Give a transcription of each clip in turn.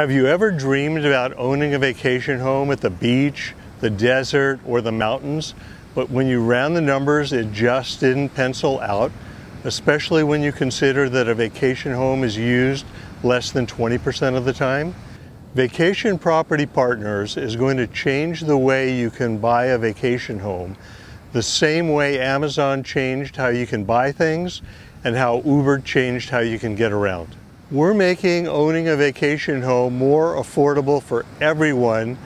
Have you ever dreamed about owning a vacation home at the beach, the desert, or the mountains, but when you ran the numbers, it just didn't pencil out, especially when you consider that a vacation home is used less than 20% of the time? Vacation Property Partners is going to change the way you can buy a vacation home the same way Amazon changed how you can buy things and how Uber changed how you can get around. We're making owning a vacation home more affordable for everyone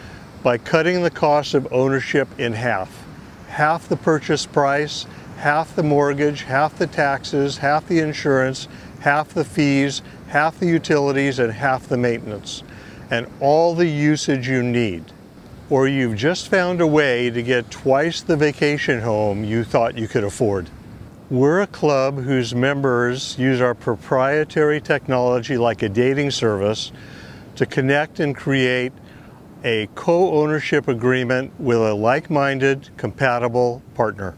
by cutting the cost of ownership in half. Half the purchase price, half the mortgage, half the taxes, half the insurance, half the fees, half the utilities, and half the maintenance, and all the usage you need or you've just found a way to get twice the vacation home you thought you could afford. We're a club whose members use our proprietary technology like a dating service to connect and create a co-ownership agreement with a like-minded, compatible partner.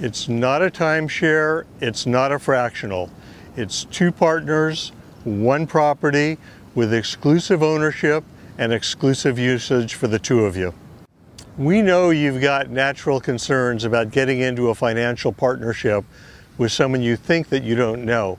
It's not a timeshare, it's not a fractional. It's two partners, one property with exclusive ownership and exclusive usage for the two of you. We know you've got natural concerns about getting into a financial partnership with someone you think that you don't know.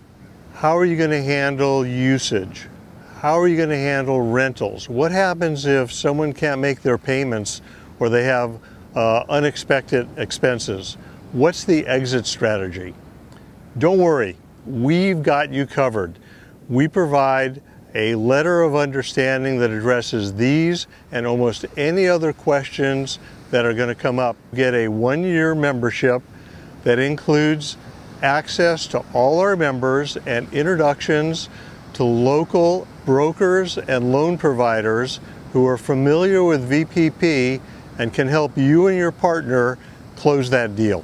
How are you going to handle usage? How are you going to handle rentals? What happens if someone can't make their payments or they have uh, unexpected expenses? What's the exit strategy? Don't worry, we've got you covered. We provide a letter of understanding that addresses these and almost any other questions that are going to come up. Get a one-year membership that includes access to all our members and introductions to local brokers and loan providers who are familiar with VPP and can help you and your partner close that deal.